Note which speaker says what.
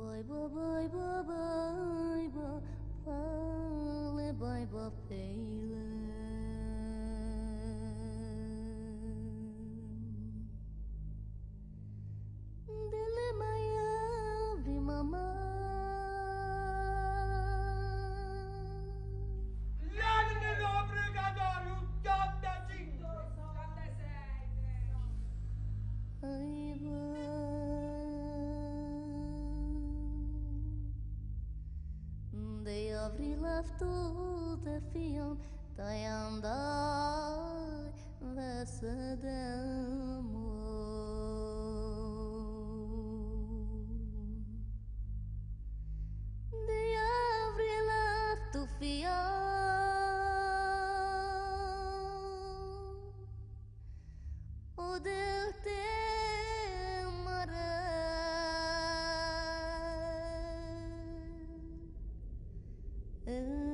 Speaker 1: Bye bye bye bye bye bye. Pale bye bye pale Dele maya vi mama.
Speaker 2: Lernen obrigatório cada dia.
Speaker 1: Ai lovely love to the film Dayanda Vasadamo The lovely love to film. O Deus in